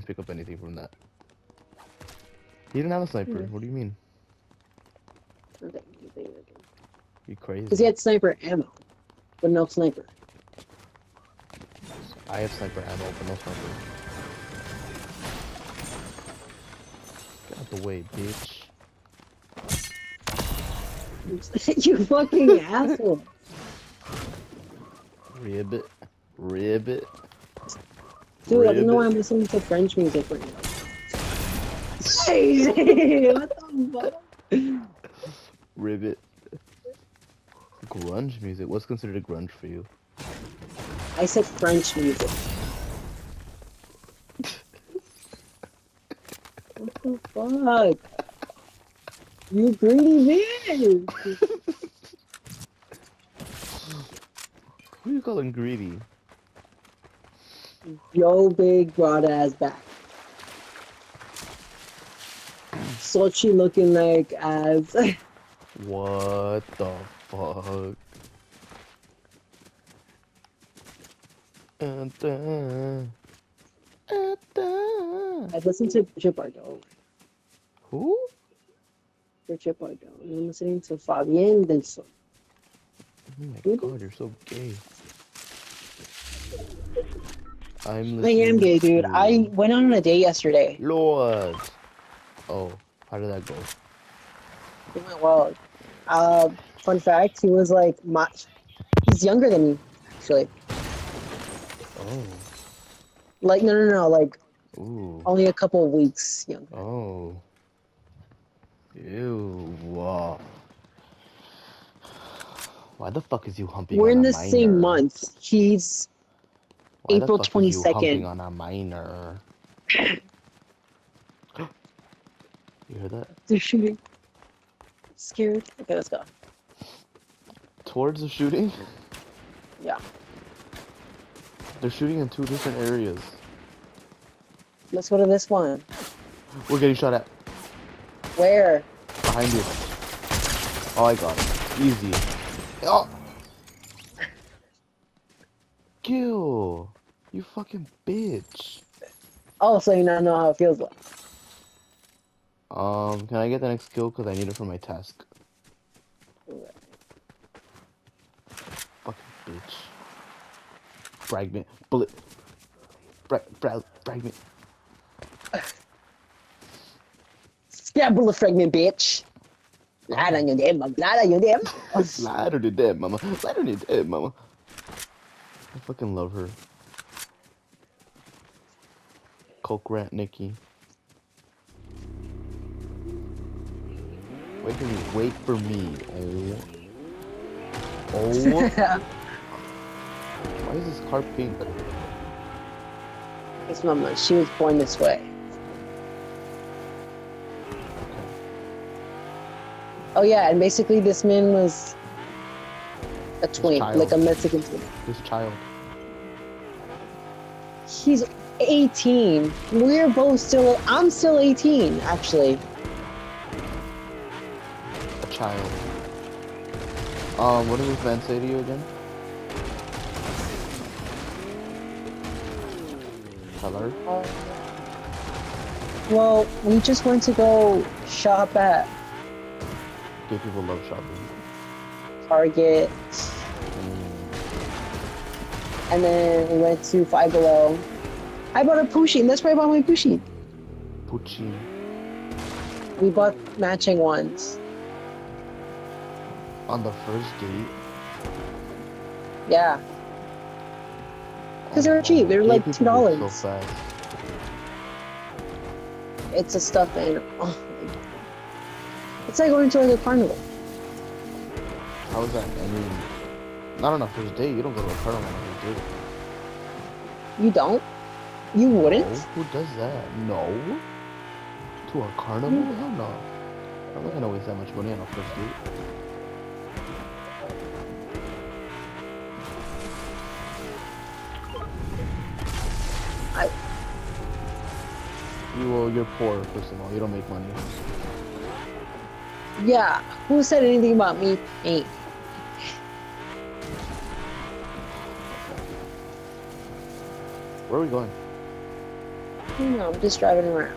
didn't pick up anything from that. He didn't have a sniper. What do you mean? You crazy? Because he had sniper ammo, but no sniper. I have sniper ammo, but no sniper. Get out the way, bitch. you fucking asshole. Ribbit. Ribbit. Dude, I don't know why I'm listening to French music right now. Crazy! what the fuck? Ribbit. Grunge music. What's considered a grunge for you? I said French music. what the fuck? You greedy bitch! Who are you calling greedy? Yo, big broad ass back. Sochi looking like as What the fuck? And then- I listened to Bardot. Who? Bardot. And I'm listening to Fabien Delso. Oh my Who? god, you're so gay. I'm I am gay, dude. I went on a date yesterday. Lord. Oh, how did that go? It went well. Uh, fun fact, he was like my. He's younger than me, actually. Oh. Like no, no, no, like Ooh. only a couple of weeks younger. Oh. Ew. Wow. Why the fuck is you humping We're in the same month. He's Why April fuck is you 22nd. humping on a minor. you hear that? they're shooting. Scared. Okay, let's go. Towards the shooting? Yeah. They're shooting in two different areas. Let's go to this one. We're getting shot at. Where? Behind you. Oh, I got it. Easy. Oh! Kill! You fucking bitch. Oh, so you now know how it feels like. Um, can I get the next kill? Because I need it for my task. Fucking bitch. Fragment. Bullet. Fra fra fragment. Yeah, bullet fragment, bitch. Light on your damn, light on your damn. Slide her to death, mama. Slide her to death, mama. I fucking love her. Coke Rat Nikki. Wait for me. Wait for me. Oh. Oh. Why is this car pink? It's mama. She was born this way. Oh yeah, and basically this man was a twin, like a Mexican twin. This child. He's 18. We're both still. I'm still 18, actually. A child. Um, what did this man say to you again? Hello? Uh, well, we just went to go shop at Gay people love shopping. Target, Mm. and then we went to Five Below. I bought a Pusheen. That's where I bought my Pusheen. Pucci. We bought matching ones. On the first date? Yeah. Because they were cheap. They were Gay like $2. So. It's a stuffed animal. Oh, it's like going to like a carnival. How is that? I mean, not on a first date. You don't go to a carnival on a first date. You don't? You wouldn't? who does that? No. To a carnival? Hell no. I'm not gonna waste that much money on a first date. I- You well, you're poor, first of all. You don't make money. Yeah. Who said anything about me? Ain't. Where are we going? No, I'm just driving around.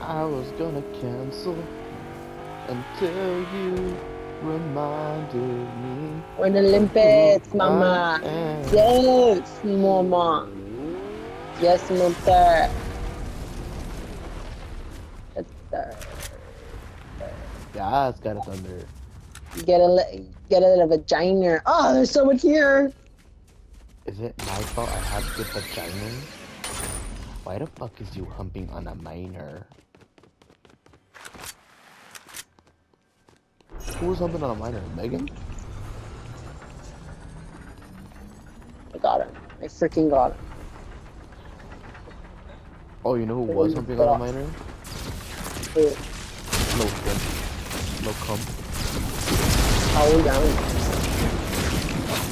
I was gonna cancel until you reminded me. We're in the Olympics, mama. Yes, mama. Yes, mother. Yes, sir. Yeah, it's got it thunder. You get a li- get out a little vagina. Oh, there's someone here. Is it my fault I have good vagina? Why the fuck is you humping on a minor? Who was humping on a minor? Megan? I got him. I freaking got him. Oh, you know who was humping on a minor? Dude, No. No cum. How are we down?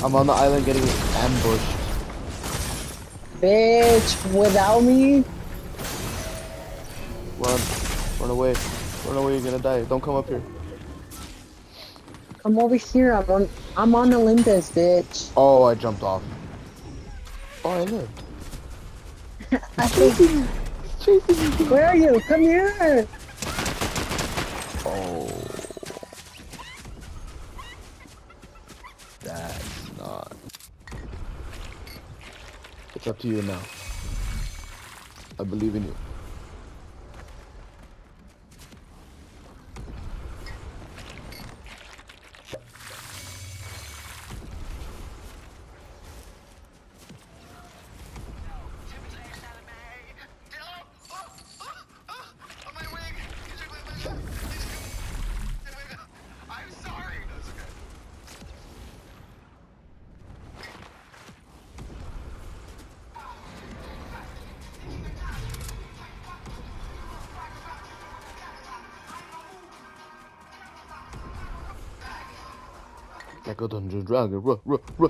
I'm on the island getting ambushed. Bitch, without me? Run. Run away. Run away, you're gonna die. Don't come up here. Come over here. I'm on. I'm on Olympus, bitch. Oh, I jumped off. Oh, I lived. I think. He's chasing me. Where are you? Come here. Oh. It's up to you now. I believe in you. Dragon. Ruh, ruh, ruh.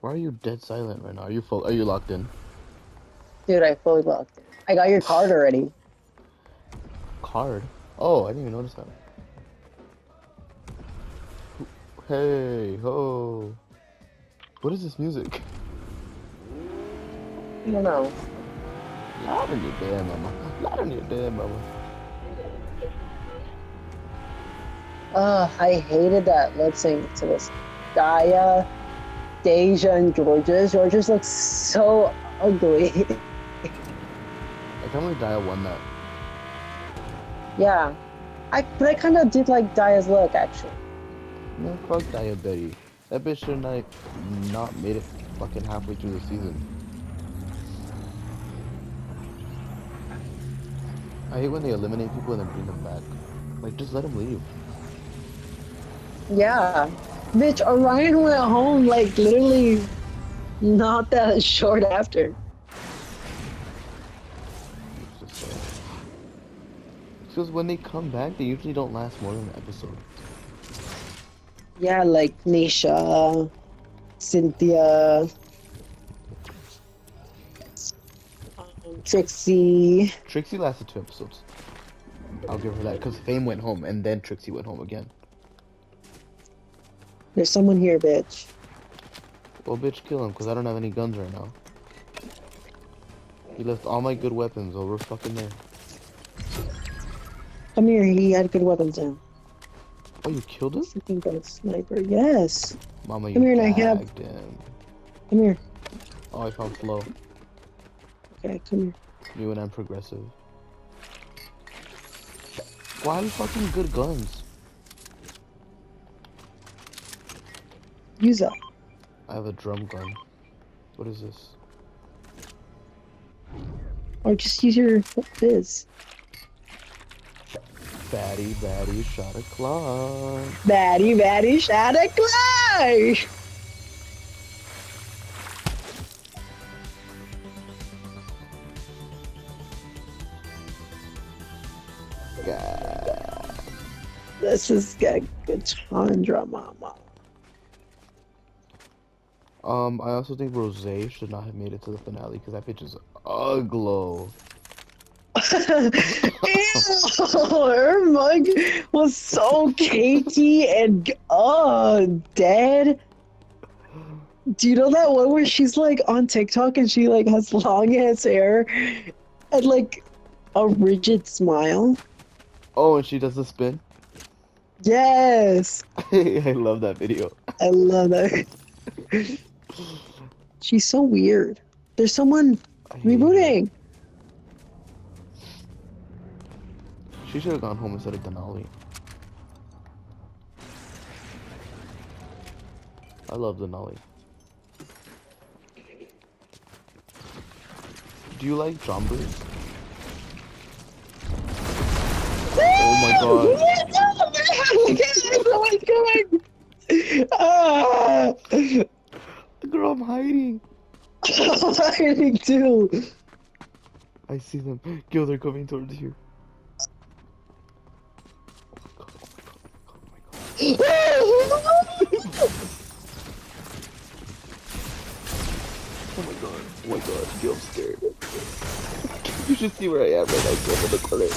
Why are you dead silent right now? Are you full? Are you locked in? Dude, I fully locked. I got your card already. Card. Oh, I didn't even notice that. Hey, ho. What is this music? I don't know. Loud in your damn mama. Loud in your damn mama. Ugh, I hated that lip sync to this. Gaia, Deja, and Georges. Georges looks so ugly. I can't believe Dia won that. yeah. I but I kind of did like Dia's look actually. No, fuck Dia Betty. That bitch should not not made it fucking halfway through the season. I hate when they eliminate people and then bring them back. Like, just let them leave. Yeah. Bitch, Orion went home like literally not that short after. It's just like... Because when they come back, they usually don't last more than an episode. Yeah, like Nisha, Cynthia, um, Trixie. Trixie lasted two episodes. I'll give her that, because Fame went home, and then Trixie went home again. There's someone here, bitch. Well, bitch, kill him, because I don't have any guns right now. He left all my good weapons over fucking there. Come here, he had good weapons in. Oh, you killed him? Freaking good sniper. Yes. Mama, you Come here and I have- him. Come here. Oh, I found Flo. Okay, come here. You and I'm progressive. Why are you fucking good guns? Use that. I have a drum gun. What is this? Or just use your fizz. Batty, batty, shot a claw. Batty, batty, shot a claw! This is good. Good Chandra, mama. Um, I also think Rose should not have made it to the finale because that bitch is ugly. her mug was so cakey and oh dead. Do you know that one where she's like on TikTok and she like has long ass hair and like a rigid smile? Oh, and she does the spin. Yes, I love that video. I love that. She's so weird. There's someone rebooting. She should have gone home instead of Denali. I love Denali. Do you like Jombers? Oh my god. Oh my god! Ah! Girl, I'm hiding. I'm hiding too. I see them. Gil, they're coming towards you. Oh my god. Oh my god. Gil, I'm scared. you should see where I am right now. Gil, I'm in the corner.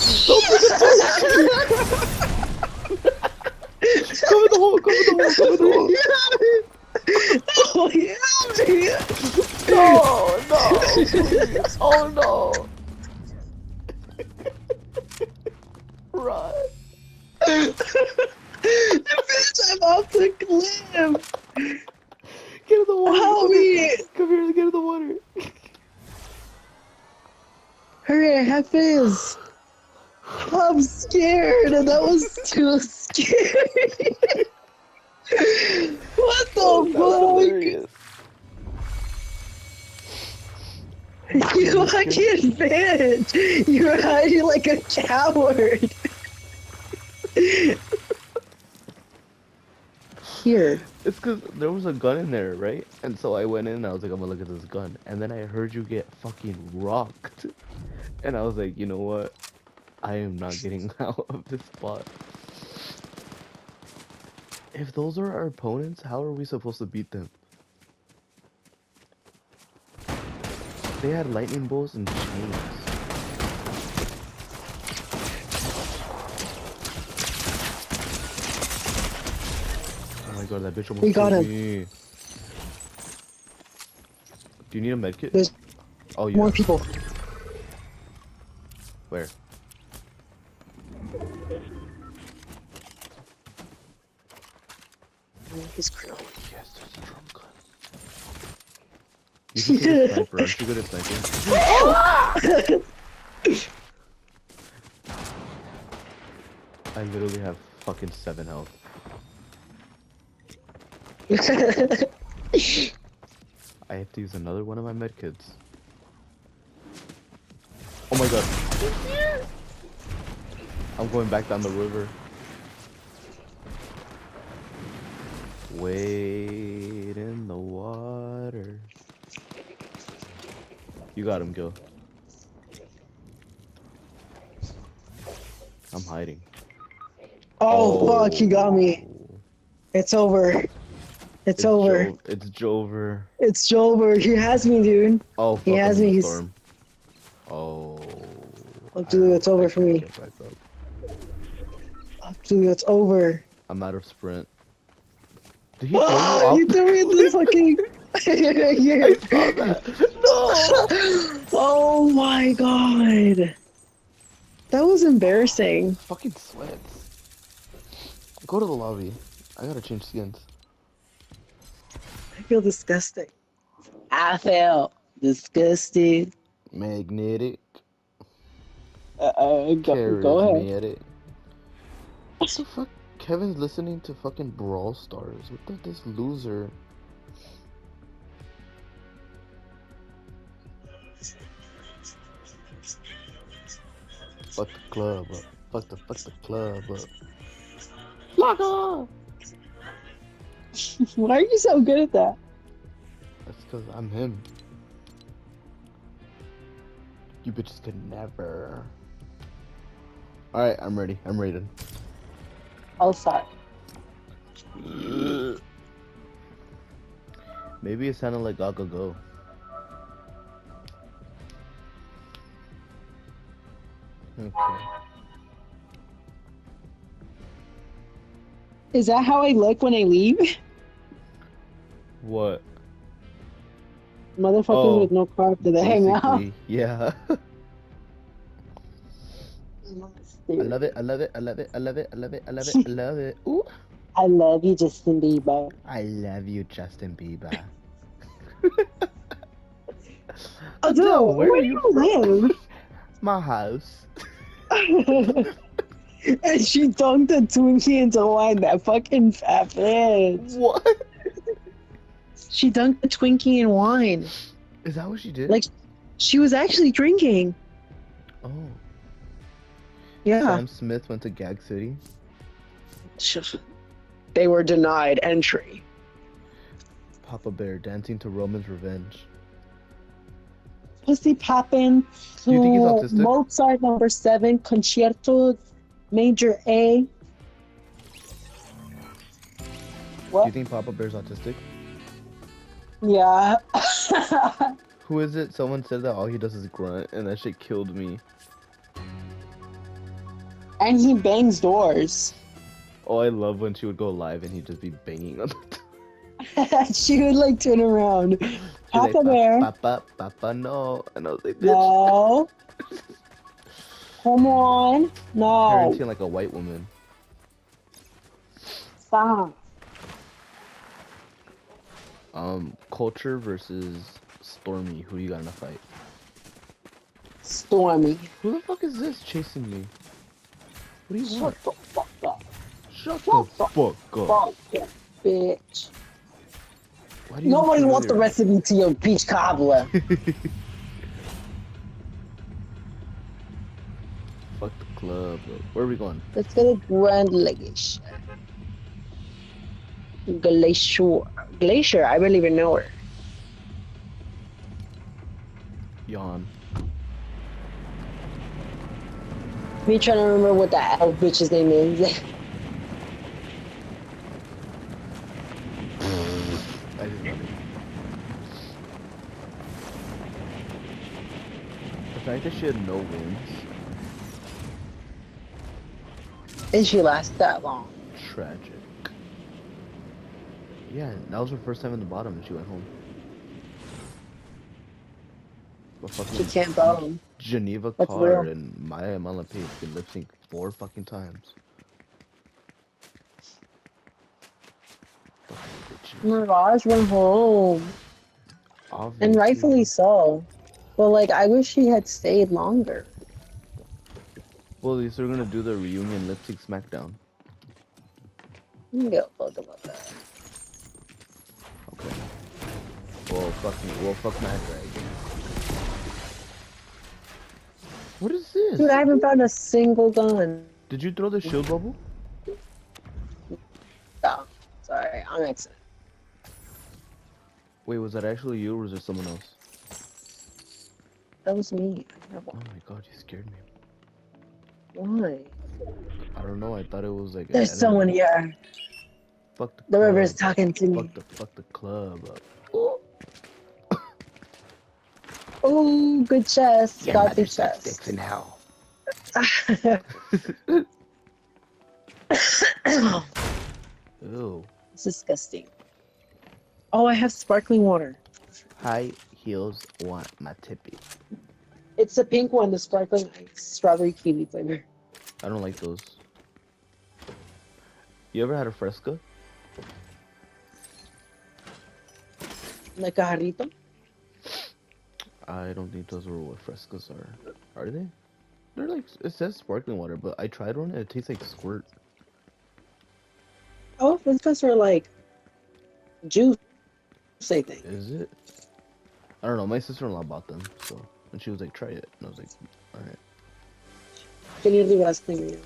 Come in the hole. Come in the hole. Come in the hole. Oh yeah. No, no, please. Oh no. Run. Bitch, I'm off the cliff. Get in the water. Help come here. me. Come here, get in the water. Hurry, I have fizz. I'm scared, and that was too scary. What the Oh, fuck? You fucking bitch! You're hiding like a coward. Here. It's because there was a gun in there, right? And so I went in and I was like, I'm gonna look at this gun. And then I heard you get fucking rocked. And I was like, you know what? I am not getting out of this spot. If those are our opponents, how are we supposed to beat them? They had lightning bolts and chains. Oh my god, that bitch almost We got him. me. Do you need a medkit? There's oh, yeah. More people. Where? His crew. Yes, there's a drum gun. You should get a sniper. Aren't you good at sniping? I literally have fucking seven health. I have to use another one of my medkits. Oh my god. I'm going back down the river. Wade in the water. You got him, Gil. I'm hiding. oh, oh. fuck, he got me. It's over. It's, over. Jo- it's Jover. It's Joelberg. He has me, dude. Oh, He has me, he's-. Oh. Look, Julie, it's over for me. Fuck, Dude, it's over. I'm out of sprint. Did he throw you Oh, threw me the fucking. That. No. oh my god. That was embarrassing. Fucking sweats. Go to the lobby. I gotta change skins. I feel disgusting. I feel disgusting. Magnetic. Uh, uh, go, go ahead. What the fuck? Kevin's listening to fucking Brawl Stars. What the this loser? Fuck the club up. Fuck the fuck the club up. Lock off! Why are you so good at that? That's because I'm him. You bitches could never. Alright, I'm ready. I'm ready outside. Maybe it sounded like Gaga Go. Okay. Is that how I look when I leave? What? Motherfuckers oh, with no car did they hang out. Yeah. I love it. I love it. I love it. I love it. I love it. I love it. I love it. Ooh. I love you, Justin Bieber. I love you, Justin Bieber. Adele, where where, are do you you live? My house. and she dunked a Twinkie into wine. That fucking fat bitch. What? She dunked a Twinkie in wine. Is that what she did? Like, she was actually drinking. oh. Yeah. Sam Smith went to Gag City. They were denied entry. Papa Bear dancing to Roman's Revenge. Pussy poppin' to Do you think he's? Mozart number seven, Concerto Major A. Do you think Papa Bear's autistic? Yeah. Who is it? Someone said that all he does is grunt, and that shit killed me. And he bangs doors. Oh, I love when she would go live and he'd just be banging on the door. she would like turn around. She's Papa like, Bear. Papa, Papa, no. And I was like, bitch. No. Come on. No. Parenting like a white woman. Stop. Um, culture versus Stormy. Who you got in a fight? Stormy. Who the fuck is this chasing me? What do you Shut want? the fuck up. Shut Shut the the fuck up. Fuck bitch. Why do you Nobody wants the recipe to your peach cobbler. Fuck the club. bro. Where are we going? Let's go to Grand Glacier. Glacier. Glacier, I barely even know her. Yawn. Me trying to remember what that elf bitch's name is. I just love it. The fact that she had no wins, and she lasts that long. tragic. Yeah, that was her first time in the bottom and she went home. She can't bottom. Geneva That's Carr real. and Maya Malapate can lip sync four fucking times. Mirage went home. And rightfully so. But like I wish she had stayed longer. Well, at least they're gonna do the reunion lip sync SmackDown. I don't give a fuck about that. Okay. Well, fuck me. Well, fuck Mad Drag. What is this? Dude, I haven't found a single gun. Did you throw the shield bubble? Oh, sorry, on accident. Wait, was that actually you or was it someone else? That was me. Oh my god, you scared me. Why? I don't know. I thought it was like. There's someone here. Fuck the. The river's talking to me. Fuck the fuck the club up. Oh, good chest. Got the chest. in hell. Ew. it's disgusting. Oh, I have sparkling water. High heels want my tippy. It's the pink one, the sparkling strawberry kiwi flavor. I don't like those. You ever had a fresca? Like a jarrito. I don't think those are what frescas are. Are they? They're like it says sparkling water, but I tried one and it tastes like squirt. Oh, frescas are like juice, I think. Is it? I don't know. My sister-in-law bought them, so and she was like, "Try it," and I was like, "All right." Can you leave us clean?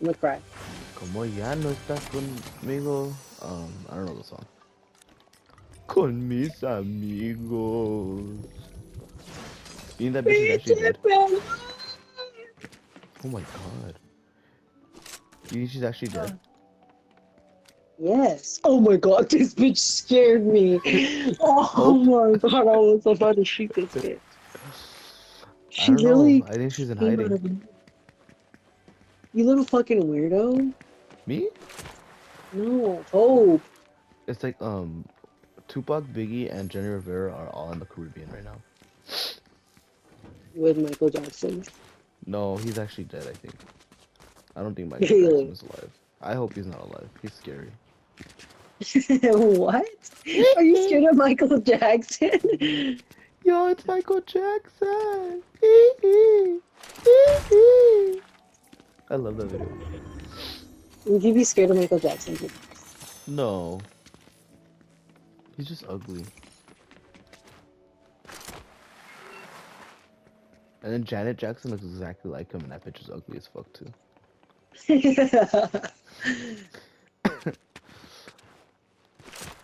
I'm gonna cry. Como ya no estás conmigo. Um, I don't know the song. Con mis amigos. You think that bitch is actually dead? Oh my god. You think she's actually dead? Yes. Oh my god, this bitch scared me. Oh my god, I was about to shoot this bitch. I She don't know. I think she's in hiding. You little fucking weirdo. Me? No, Hope. It's like um, Tupac, Biggie, and Jenni Rivera are all in the Caribbean right now. With Michael Jackson. No, he's actually dead. I think. I don't think Michael Really? Jackson is alive. I hope he's not alive. He's scary. what? Are you scared of Michael Jackson? Yo, it's Michael Jackson. I love that video. Would you be scared of Michael Jackson? No. He's just ugly. And then Janet Jackson looks exactly like him, and that bitch is ugly as fuck too.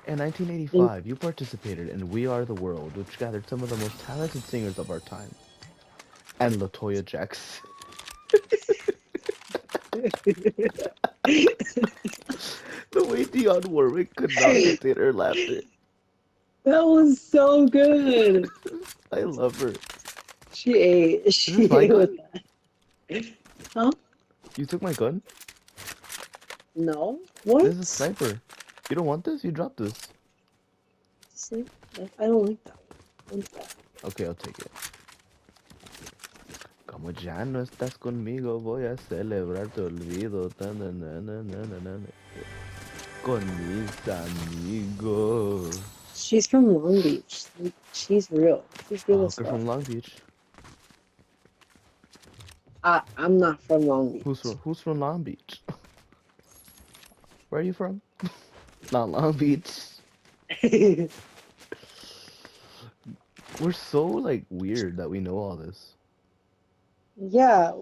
In 1985, you participated in We Are the World, which gathered some of the most talented singers of our time. And Latoya Jackson. the way Dionne Warwick could not contain her laughter. that was so good. I love her. She ate. She ate with that. Huh? You took my gun? No. What? This is a sniper. You don't want this? You dropped this. Sniper? I don't like that. What's that? Okay, I'll take it. Como ya no estás conmigo, voy a celebrar tu olvido. Con mis amigos. She's from Long Beach. She's real. She's real Oh, as from Long Beach. I, I'm not from Long Beach. Who's from Who's from Long Beach? Where are you from? Not Long Beach. We're so like weird that we know all this. yeah.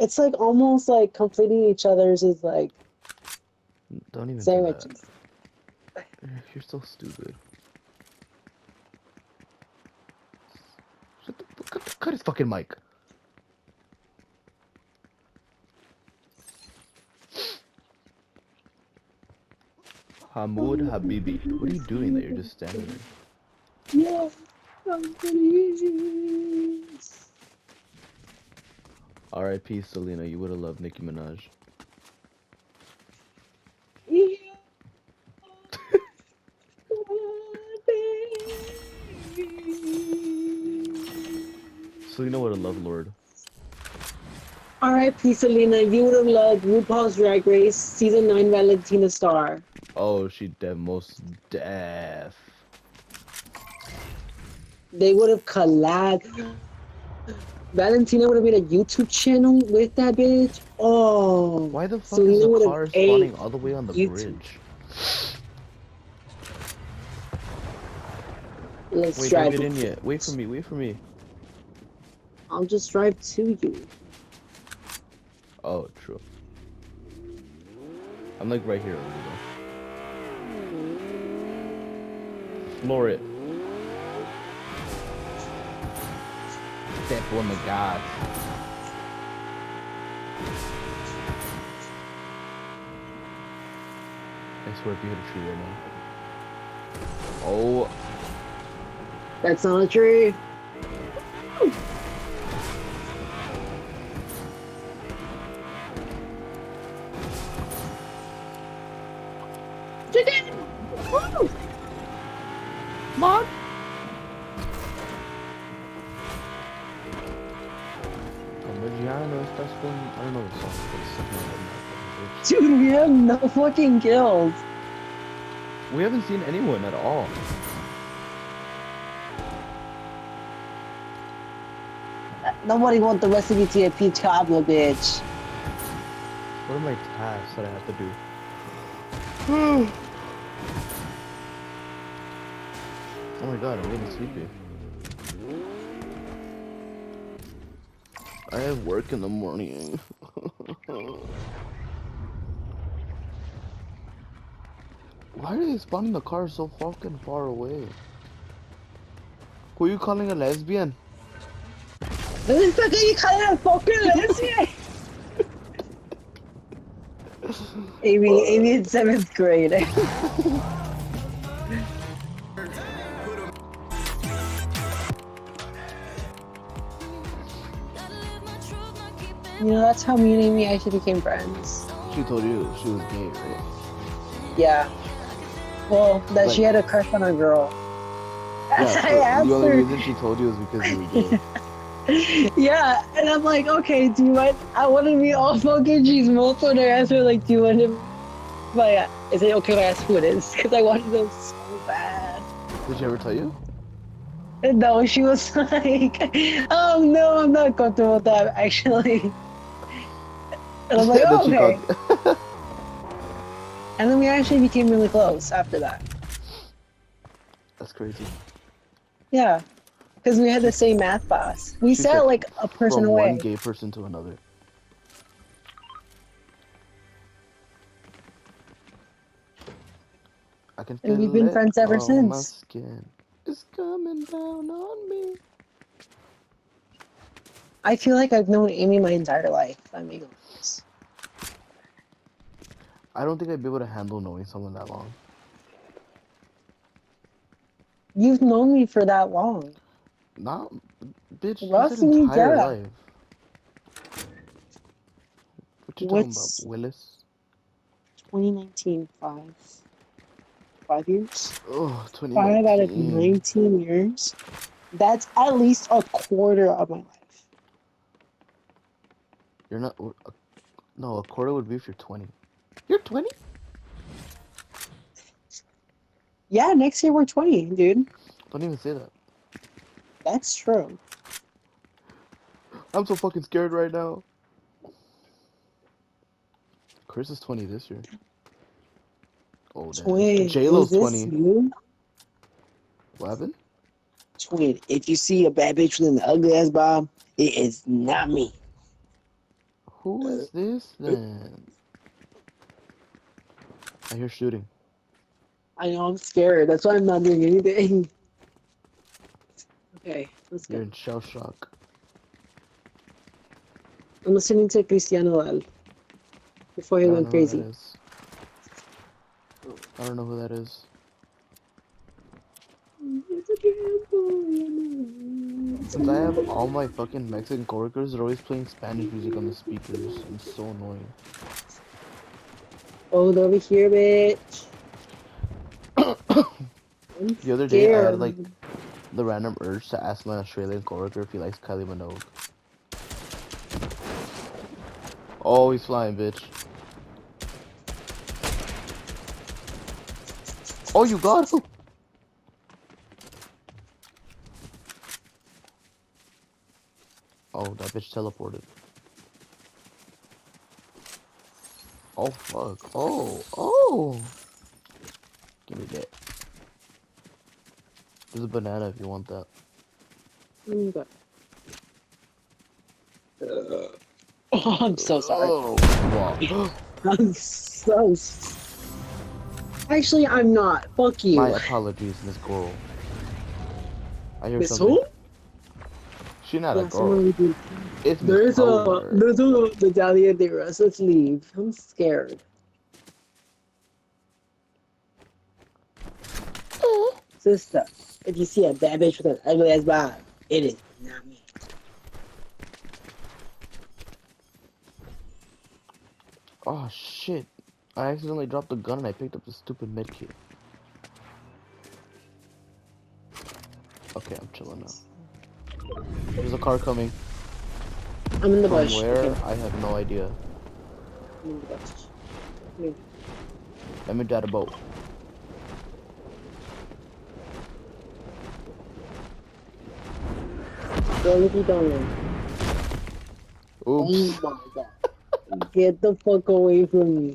It's like almost like completing each other's is like Don't even. do sandwiches. that. You're so stupid. Shut the, cut, cut his fucking mic. Hamoud Habibi. What are you doing there? You're just standing there. Yeah. Companies. R.I.P. Selena. You would have loved Nicki Minaj. Yeah. Selena would have loved Lord. R.I.P. Selena, you would have loved RuPaul's Drag Race season nine Valentina Star. Oh, she deaf. Most deaf. They would have collabed. Valentina would have made a YouTube channel with that bitch. Oh, Why the fuck Selena is the car spawning all the way on the YouTube. bridge? let's Wait, drive. get in yet. Wait for me. Wait for me. I'll just drive to you. Oh, true. I'm like right here. Already, though. Floor it. Step on the gas. I swear if you hit a tree right now. Oh, That's not a tree. Fucking kills. We haven't seen anyone at all. Nobody want the recipe to a peach cobbler, bitch. What are my tasks that I have to do? oh my god, I'm getting sleepy. I have work in the morning. Why are they spawning the car so fucking far away? Who are you calling a lesbian? Who the fuck are you calling a fucking lesbian? Amy, Amy in seventh grade. you know, that's how me and Amy actually became friends. She told you she was gay, right? Yeah. Well, that she had a crush on a girl. Yeah, I asked the only her. reason she told you was because you were gay. Yeah, and I'm like, okay, do you want? I want to be all fucking chismoso, and I asked her like, do you want to? But is it okay if I ask who it is? Because I wanted them so bad. Did she ever tell you? No, she was like, oh no, I'm not comfortable with that actually. And I'm like, oh, okay. And then we actually became really close after that. That's crazy. Yeah, because we had the same math class. We She sat like a person From away. one gay person to another. I can And we've been friends ever on my since. skin. It's coming down on me. I feel like I've known Amy my entire life. Honest. I don't think I'd be able to handle knowing someone that long. You've known me for that long. Not, bitch, Russ, entire life. What you What's- talking about, Willis? 2019, five. Five years? Oh, 20 Five out of 19 years? That's at least a quarter of my life. You're not. No, a quarter would be if you're 20. You're 20? Yeah, next year we're 20, dude. Don't even say that. That's true. I'm so fucking scared right now. Chris is 20 this year. Oh, damn. Twin, J-Lo's is 20. you? What happened? Twin, if you see a bad bitch with an ugly ass bob, it is not me. Who is this then? I hear shooting. I know I'm scared. That's why I'm not doing anything. Okay, let's You're go. in shell shock. I'm listening to Cristiano Lal before he I went crazy. I don't know who that is. Since I have all my fucking Mexican coworkers, they're always playing Spanish music on the speakers. It's so annoying. Hold over here, bitch. The other day, I had like the random urge to ask my Australian coworker if he likes Kylie Minogue. Oh, he's flying, bitch. Oh, you got him. Oh, that bitch teleported. Oh, fuck. Oh, oh. Give me that. There's a banana if you want that. Oh, God. Oh, I'm so sorry. Oh, wow. I'm so. Actually, I'm not. Fuck you. My apologies, Miss Goral. I hear Miss something. who? She's not a girl. It's There's a there's a medallion there. Let's leave. I'm scared. Sister, if you see a bad bitch with an ugly ass bob, it is not me. Oh shit! I accidentally dropped the gun and I picked up the stupid medkit. Okay, I'm chilling now. There's a car coming. I'm in the From bush. where? Okay, I have no idea. I'm in the bush. Let me drive a boat. At Donald. Oops. Oh my god. Get the fuck away from me.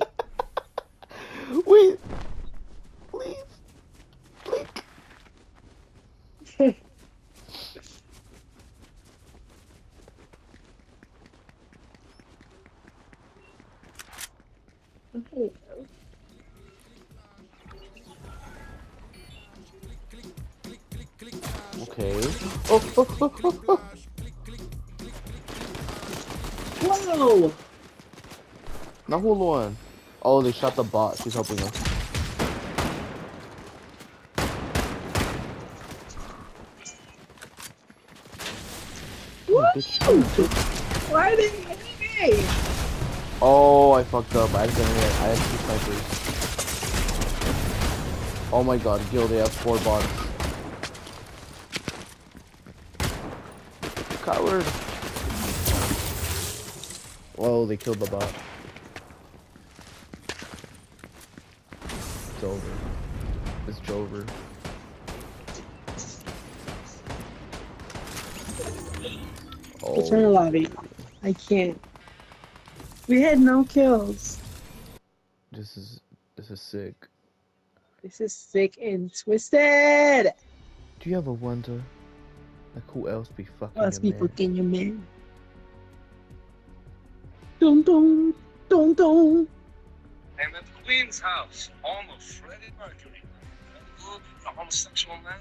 Now who won? Oh, they shot the bot. She's helping us. Woo! Why did you hit me? Oh, I fucked up. I accidentally I had two snipers. Oh my god, Gil, they have four bots. Coward. Whoa, they killed the bot. It's over. It's over. Return to Oh, lobby. I can't. We had no kills. this is this is sick. This is sick and twisted. Do you ever wonder, like who else be fucking Let's your be man? fucking your man. Dum dum dum dum. I'm at the Queen's house, home of Freddie Mercury. Homosexual man.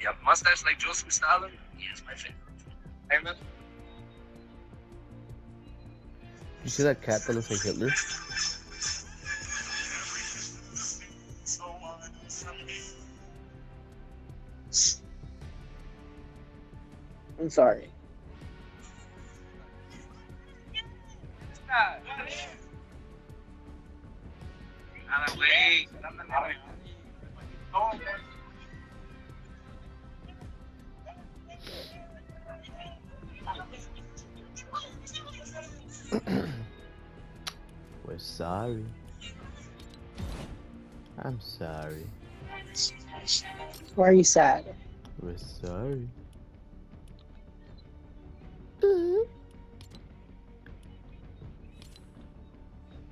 You have mustache like Joseph Stalin. He is my favorite. I'm You see that cat that looks like Hitler? so uh, I'm sorry. Out of way. We're sorry. I'm sorry. Why are you sad? We're sorry.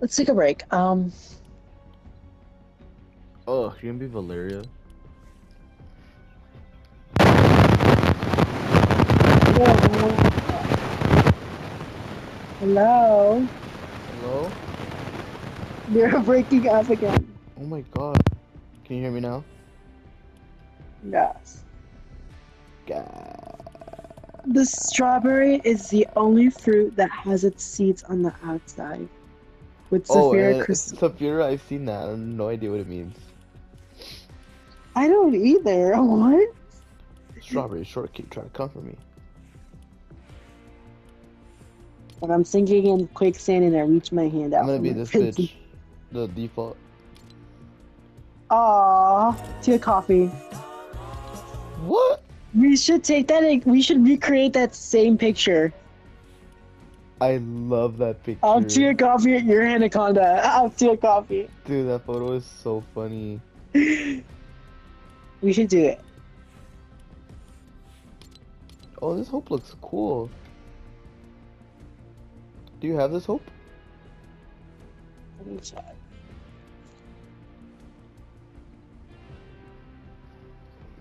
Let's take a break. Um, Oh, you're gonna be Valeria? hello. Hello? You're breaking up again. Oh my god. Can you hear me now? Yes. God. The strawberry is the only fruit that has its seeds on the outside. With Oh, Sapphira Cristál. Sapphira, I've seen that. I have no idea what it means. I don't either. What? Strawberry shortcake trying to come for me. But I'm sinking in quicksand and I reach my hand out. I'm gonna be this bitch. The default. Aw, tea coffee. What? We should take that. and We should recreate that same picture. I love that picture. I'll tea coffee at your anaconda. I'll tea coffee. Dude, that photo is so funny. We should do it. Oh, this hope looks cool. Do you have this hope? Let me check.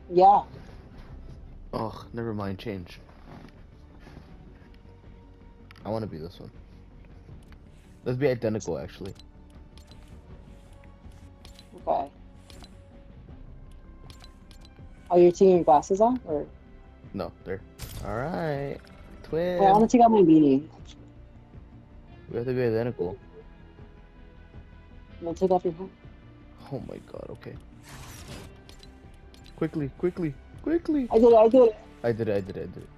Yeah. Oh, never mind. Change. I want to be this one. Let's be identical, actually. Okay. Are you're taking your glasses off, or No, there. All right, twin. oh, I want to take out my beanie. We have to be identical. Gonna take off your hat. Oh my god. Okay. Quickly, quickly, quickly. I did it. I did it. I did it. I did it. I did it.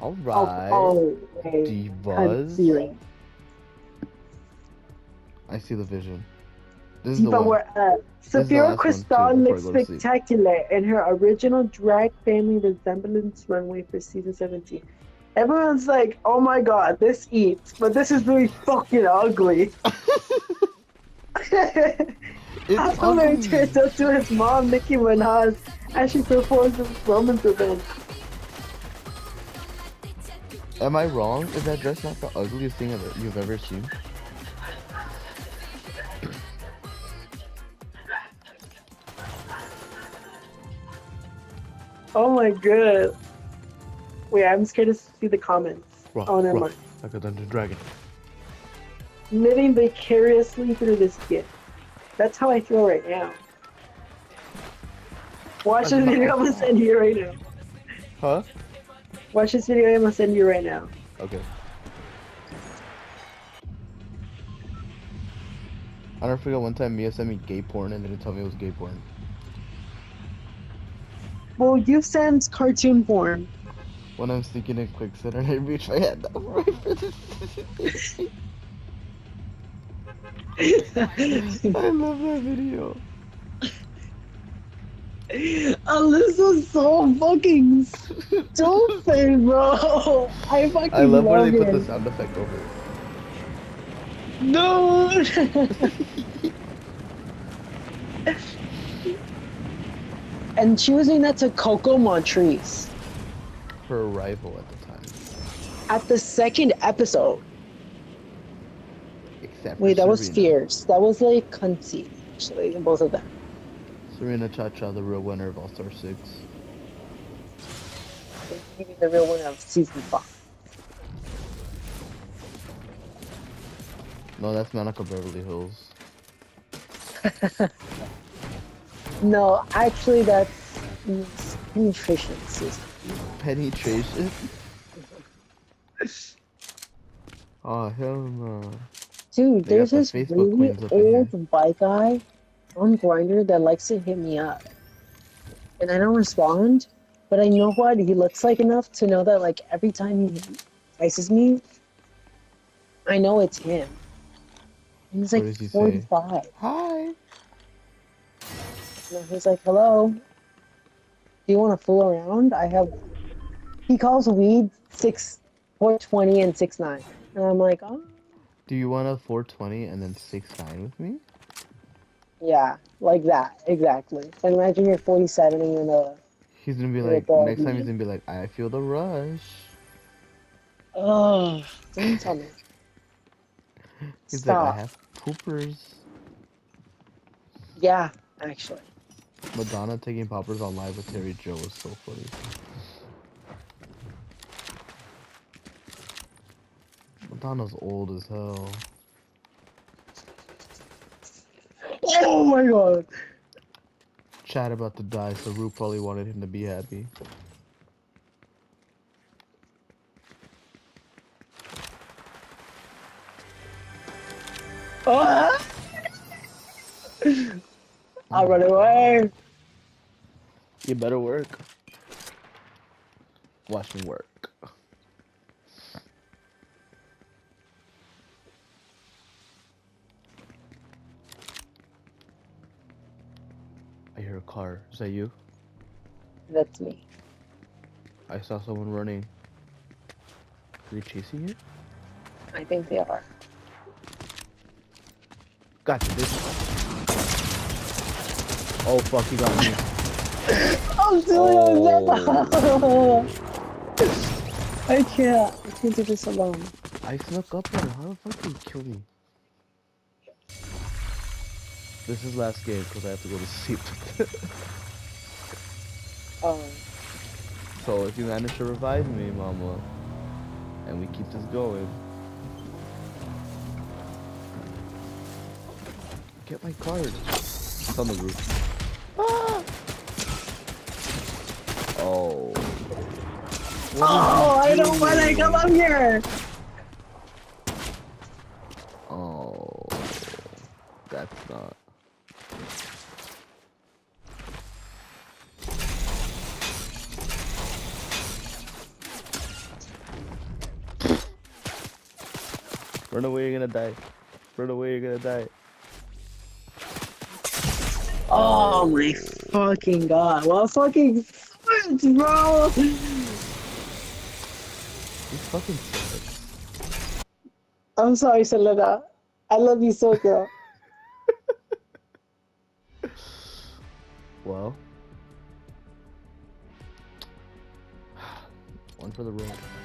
All Oh, oh right. oh, okay. I see Divas. I see the vision. This is the Diva, one. we're at. Uh, is the Sophia last one, Cristal looks I go to sleep. spectacular in her original drag family resemblance runway for season 17. Everyone's like, oh my god, this eats, but this is really fucking ugly. It's How Larry ugly. turns up to his mom, Nicki Minaj, as she performs his romance them. Am I wrong? Is that dress not the ugliest thing I've- you've ever seen? Oh my god. Wait, I'm scared to see the comments. Rough, Oh, never rough, mind. Like a Dungeon Dragon. Living vicariously through this gift. That's how I feel right now. Watch this video, I'm gonna send you right now. Huh? Watch this video, I'm gonna send you right now. Okay. I never forget one time Mia sent me gay porn and didn't tell me it was gay porn. Well, you send cartoon porn. When I'm sneaking in and I reach my hand out right for this. I love that video. Alyssa's so fucking stupid, bro. I fucking I love when they it. put the sound effect over it. Dude. and she was doing that to Coco Montrese Her arrival at the time. at the second episode. Except Wait, that was fierce. That was like cunty, actually, both of them. Serena ChaCha, the real winner of All Star 6. Maybe the real winner of season five. No, that's Monica Beverly Hills. No, actually, that's nutrition season. Penetration? oh, hell no. Dude, They there's got the this really queens up in here. old white guy on Grindr that likes to hit me up, and I don't respond. But I know what he looks like enough to know that like every time he faces me, I know it's him. And he's like does he say? 45. Hi. And he's like, "Hello, do you want to fool around? I have." He calls weed six, four twenty and six nine, and I'm like, "Oh, Do you want a 420 and then 6'9 with me? yeah, like that, exactly." And imagine you're 47 and you're in a He's gonna be like, next time he's gonna be like, I feel the rush. Oh, don't tell me. He's Stop. like, I have poopers. Yeah, actually. Madonna taking poppers on live with Terry Joe was so funny. Madonna's old as hell. Oh my god. Chad about to die, so Rue probably wanted him to be happy. Ah! I'll run away. You better work. Watch me work. Car. Is that you? That's me. I saw someone running. Are they chasing you? I think they are. Gotcha, bitch. Oh fuck, you got me. I'm Oh. I can't. I can't do this alone. I snuck up on her. How the fuck did you kill me? This is last game because I have to go to sleep. Um, so if you manage to revive me, mama, and we keep this going. Get my card. It's on the roof. Ah! Oh. What oh, I don't want to come up here. Oh, that's not. Run away, you're gonna die. Run away, you're gonna die. Oh my fucking god. What fucking switch, bro? These fucking sucks. I'm sorry, Selena. I love you so, girl. Well. One for the road.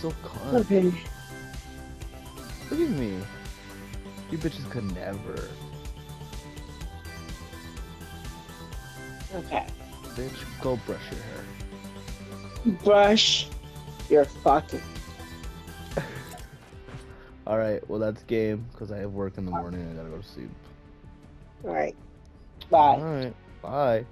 So caught. Okay. Look at me. You bitches could never. Okay. Bitch, go brush your hair. Brush your fucking. Alright, well that's game, because I have work in the morning I gotta go to sleep. Alright. Bye. Alright, bye.